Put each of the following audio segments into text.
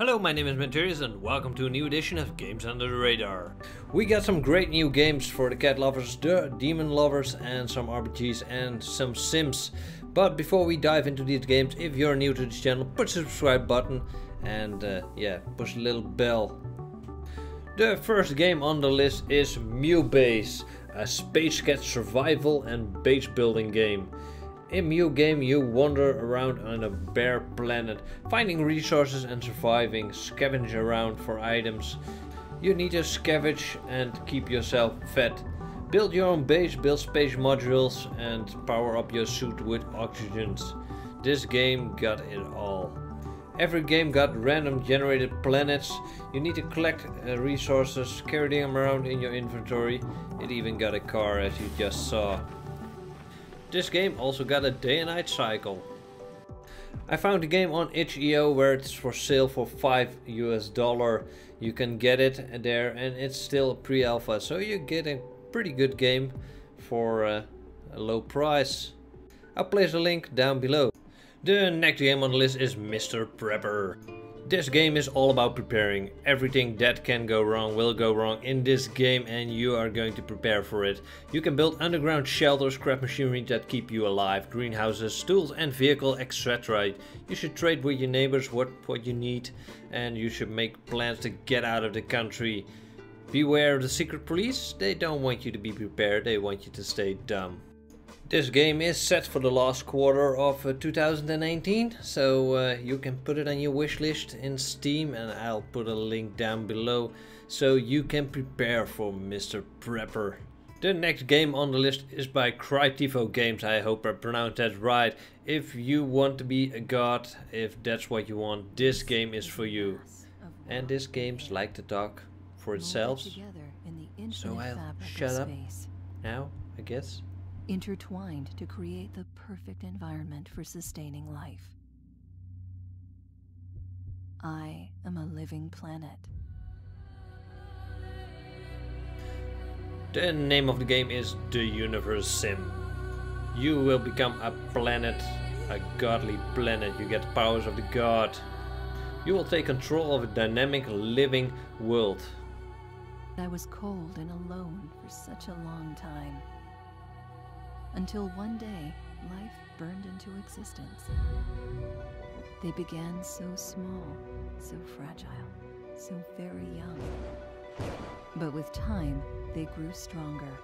Hello, my name is Menturius and welcome to a new edition of Games Under the Radar. We got some great new games for the cat lovers, the demon lovers and some RPGs and some sims. But before we dive into these games, if you're new to this channel, push the subscribe button and uh, yeah, push the little bell. The first game on the list is MewnBase, a space cat survival and base building game. In Mu Game you wander around on a bare planet, finding resources and surviving, scavenge around for items. You need to scavenge and keep yourself fed. Build your own base, build space modules and power up your suit with oxygens. This game got it all. Every game got random generated planets. You need to collect uh, resources, carry them around in your inventory. It even got a car as you just saw. This game also got a day and night cycle. I found the game on itch.io where it's for sale for 5 US dollar. You can get it there and it's still pre-alpha so you get a pretty good game for uh, a low price. I'll place a link down below. The next game on the list is Mr. Prepper. This game is all about preparing. Everything that can go wrong will go wrong in this game and you are going to prepare for it. You can build underground shelters, craft machinery that keep you alive, greenhouses, tools and vehicle etc. You should trade with your neighbors what, what you need and you should make plans to get out of the country. Beware of the secret police, they don't want you to be prepared, they want you to stay dumb. This game is set for the last quarter of uh, 2019, so uh, you can put it on your wish list in Steam and I'll put a link down below so you can prepare for Mr. Prepper. The next game on the list is by Crytivo Games, I hope I pronounced that right. If you want to be a god, if that's what you want, this game is for you. And this game's like to talk for itself, so I'll shut up now, I guess intertwined to create the perfect environment for sustaining life. I am a living planet. The name of the game is The Universim. You will become a planet, a godly planet. You get powers of the god. You will take control of a dynamic living world. I was cold and alone for such a long time until one day life burned into existence. They began so small, so fragile, so very young. But with time, they grew stronger,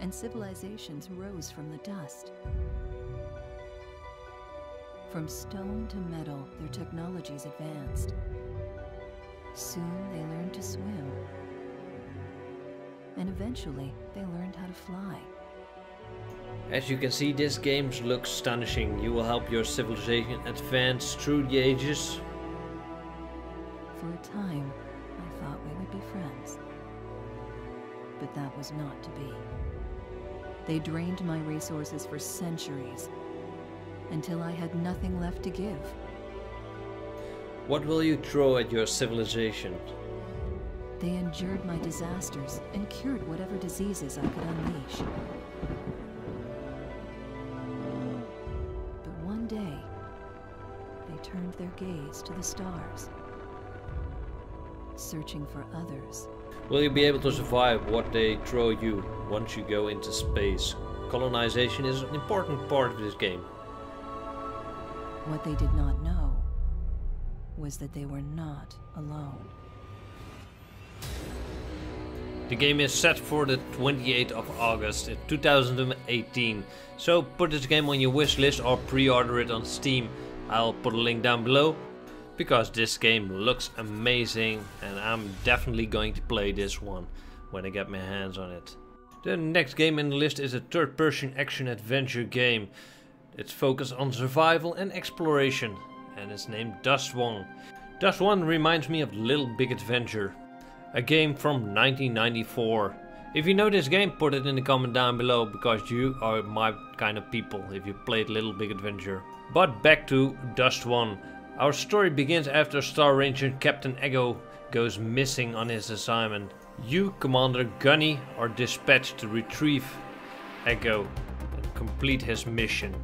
and civilizations rose from the dust. From stone to metal, their technologies advanced. Soon they learned to swim. And eventually, they learned how to fly. As you can see, this game looks astonishing. You will help your civilization advance through the ages. For a time, I thought we would be friends. But that was not to be. They drained my resources for centuries, until I had nothing left to give. What will you throw at your civilization? They endured my disasters and cured whatever diseases I could unleash. Gaze to the stars, searching for others. Will you be able to survive what they throw you once you go into space? Colonization is an important part of this game. What they did not know was that they were not alone. The game is set for the 28th of August 2018, so put this game on your wish list or pre-order it on Steam. I'll put a link down below because this game looks amazing and I'm definitely going to play this one when I get my hands on it. The next game in the list is a third person action adventure game. It's focused on survival and exploration and it's named DUSTWUN. Dust One reminds me of Little Big Adventure, a game from 1994. If you know this game, put it in the comment down below because you are my kind of people if you played Little Big Adventure. But back to DUSTWUN. Our story begins after Star Ranger Captain Ego goes missing on his assignment. You, Commander Gunny, are dispatched to retrieve Ego and complete his mission.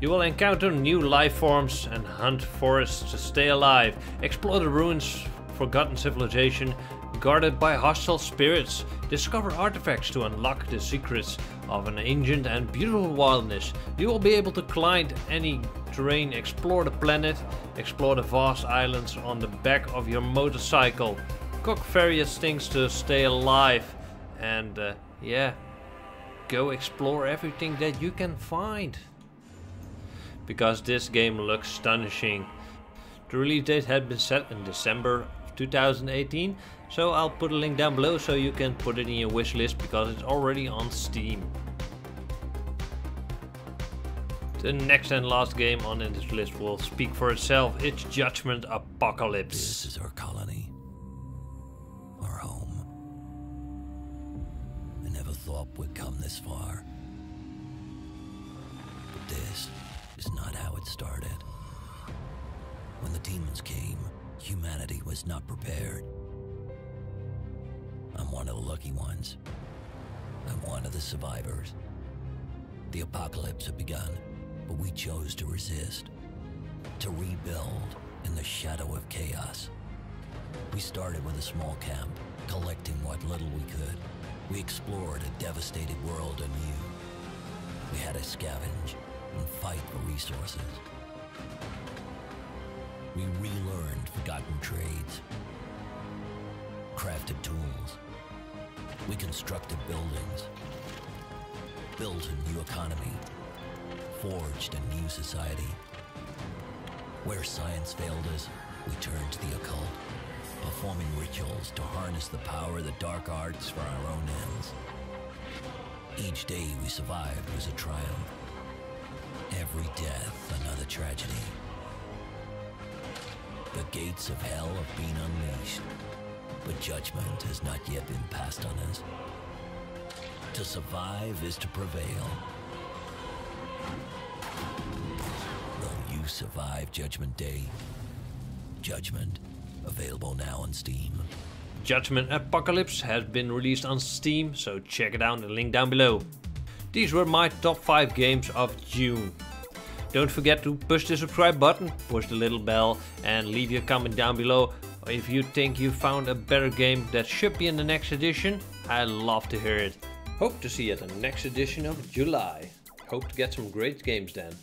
You will encounter new life forms and hunt forests to stay alive, explore the ruins forgotten civilization guarded by hostile spirits, discover artifacts to unlock the secrets of an ancient and beautiful wilderness. You will be able to climb any terrain, explore the planet, explore the vast islands on the back of your motorcycle, cook various things to stay alive, and uh, yeah, go explore everything that you can find. Because this game looks astonishing. The release date had been set in December 2018. So I'll put a link down below so you can put it in your wish list because it's already on Steam. The next and last game on this list will speak for itself. It's Judgment Apocalypse. This is our colony. Our home. I never thought we'd come this far. But this is not how it started. When the demons came, humanity was not prepared. I'm one of the lucky ones. I'm one of the survivors. The apocalypse had begun, but we chose to resist, to rebuild in the shadow of chaos. We started with a small camp, collecting what little we could. We explored a devastated world anew. We had to scavenge and fight for resources. We relearned forgotten trades, crafted tools. We constructed buildings, built a new economy, forged a new society. Where science failed us, we turned to the occult, performing rituals to harness the power of the dark arts for our own ends. Each day we survived was a triumph. Every death, another tragedy. The gates of hell have been unleashed, but judgment has not yet been passed on us. To survive is to prevail. Will you survive Judgment Day? Judgment, available now on Steam. Judgment Apocalypse has been released on Steam, so check it out in the link down below. These were my top 5 games of June. Don't forget to push the subscribe button, push the little bell and leave your comment down below if you think you found a better game that should be in the next edition. I'd love to hear it. Hope to see you at the next edition of July. Hope to get some great games then.